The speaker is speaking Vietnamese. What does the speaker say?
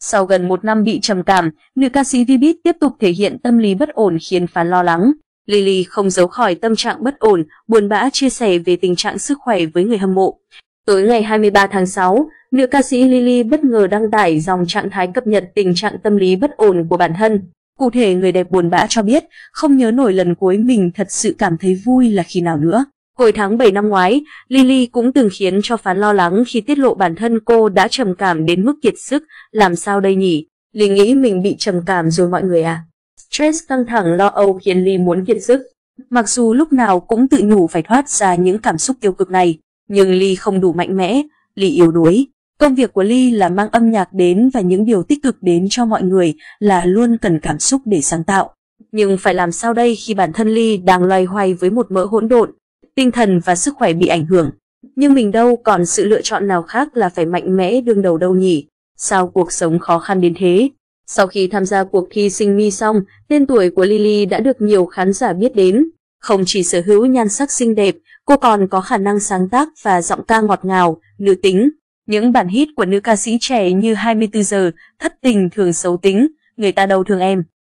Sau gần một năm bị trầm cảm, nữ ca sĩ Vbiz tiếp tục thể hiện tâm lý bất ổn khiến fan lo lắng. Lily không giấu khỏi tâm trạng bất ổn, buồn bã chia sẻ về tình trạng sức khỏe với người hâm mộ. Tối ngày 23 tháng 6, nữ ca sĩ Lily bất ngờ đăng tải dòng trạng thái cập nhật tình trạng tâm lý bất ổn của bản thân. Cụ thể người đẹp buồn bã cho biết, không nhớ nổi lần cuối mình thật sự cảm thấy vui là khi nào nữa. Hồi tháng 7 năm ngoái, Lily cũng từng khiến cho phán lo lắng khi tiết lộ bản thân cô đã trầm cảm đến mức kiệt sức, làm sao đây nhỉ? Ly nghĩ mình bị trầm cảm rồi mọi người à? Stress căng thẳng lo âu khiến Ly muốn kiệt sức. Mặc dù lúc nào cũng tự nhủ phải thoát ra những cảm xúc tiêu cực này, nhưng Ly không đủ mạnh mẽ, Ly yếu đuối. Công việc của Ly là mang âm nhạc đến và những điều tích cực đến cho mọi người là luôn cần cảm xúc để sáng tạo. Nhưng phải làm sao đây khi bản thân Ly đang loay hoay với một mỡ hỗn độn, tinh thần và sức khỏe bị ảnh hưởng. Nhưng mình đâu còn sự lựa chọn nào khác là phải mạnh mẽ đương đầu đâu nhỉ? Sao cuộc sống khó khăn đến thế? Sau khi tham gia cuộc thi sinh mi xong, tên tuổi của Lily đã được nhiều khán giả biết đến. Không chỉ sở hữu nhan sắc xinh đẹp, cô còn có khả năng sáng tác và giọng ca ngọt ngào, nữ tính. Những bản hit của nữ ca sĩ trẻ như 24 giờ, thất tình thường xấu tính, người ta đâu thương em.